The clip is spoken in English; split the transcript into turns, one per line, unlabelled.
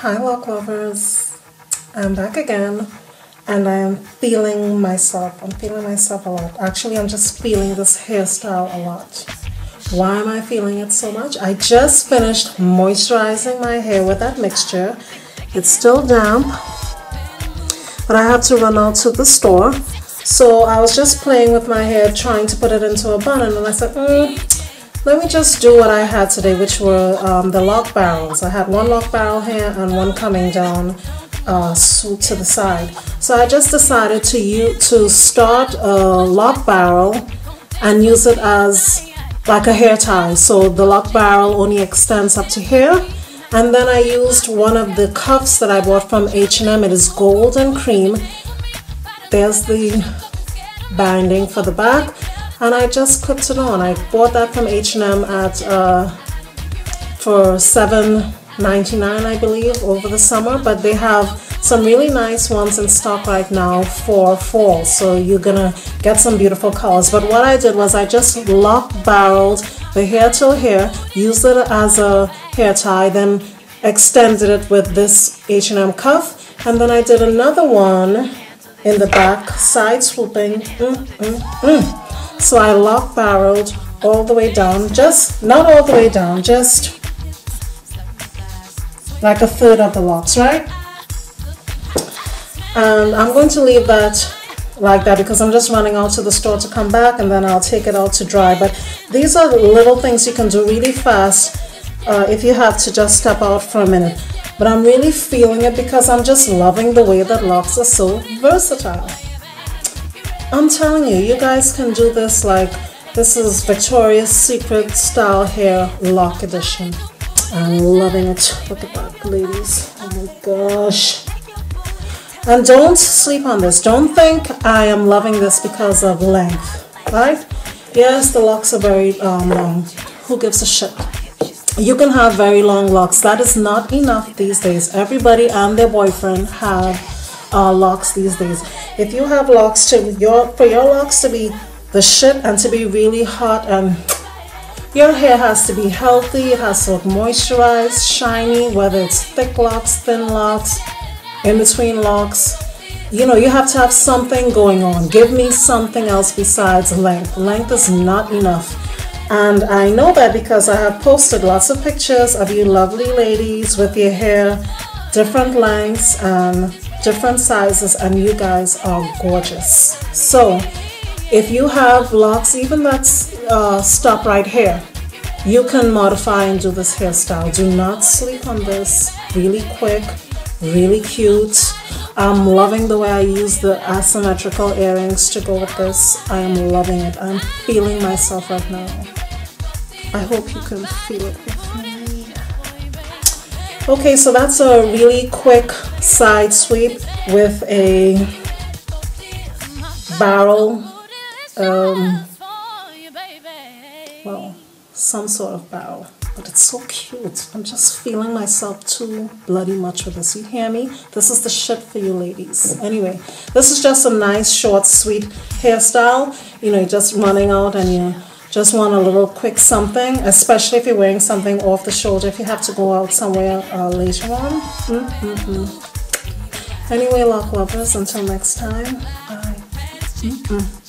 Hi loc lovers, I'm back again and I am feeling myself. I'm feeling myself a lot. Actually, I'm just feeling this hairstyle a lot. Why am I feeling it so much? I just finished moisturizing my hair with that mixture. It's still damp, but I had to run out to the store. So I was just playing with my hair, trying to put it into a bun, and I said, mm, let me just do what I had today, which were um, the loc barrels. I had one loc barrel here and one coming down uh, to the side. So I just decided to use, to start a loc barrel and use it as like a hair tie. So the loc barrel only extends up to here. And then I used one of the cuffs that I bought from H&M. It is gold and cream. There's the binding for the back and I just clipped it on. I bought that from H&M at uh, for $7.99 I believe over the summer. But they have some really nice ones in stock right now for fall. So you're gonna get some beautiful colors. But what I did was I just loc barreled the hair till here used it as a hair tie then extended it with this H&M cuff. And then I did another one in the back side swooping. Mm, mm, mm. So I loc barreled all the way down, just not all the way down, just like a third of the locs, right? And I'm going to leave that like that because I'm just running out to the store to come back and then I'll take it out to dry. But these are little things you can do really fast uh, if you have to just step out for a minute. But I'm really feeling it because I'm just loving the way that locs are so versatile. I'm telling you, you guys can do this like this is Victoria's Secret style hair loc edition. I'm loving it. Look at that, ladies. Oh my gosh. And don't sleep on this. Don't think I am loving this because of length, right? Yes, the locs are very um, long. Who gives a shit? You can have very long locs. That is not enough these days. Everybody and their boyfriend have uh, locs these days. If you have locs to your for your locs to be the shit and to be really hot and your hair has to be healthy, it has to look moisturized, shiny, whether it's thick locs, thin locs, in between locs. You know, you have to have something going on. Give me something else besides length. Length is not enough. And I know that because I have posted lots of pictures of you lovely ladies with your hair different lengths and different sizes and you guys are gorgeous. So if you have locs even that's uh, stop right here, you can modify and do this hairstyle. Do not sleep on this. Really quick, really cute. I'm loving the way I use the asymmetrical earrings to go with this. I am loving it. I'm feeling myself right now. I hope you can feel it with me. Okay, so that's a really quick side sweep with a barrel, um, well, some sort of barrel. But it's so cute. I'm just feeling myself too bloody much with this. You hear me? This is the shit for you ladies. Anyway, this is just a nice, short, sweet hairstyle. You know, just running out and you just want a little quick something, especially if you're wearing something off the shoulder, if you have to go out somewhere uh, later on. Mm. Anyway, loc lovers, until next time, bye. Mm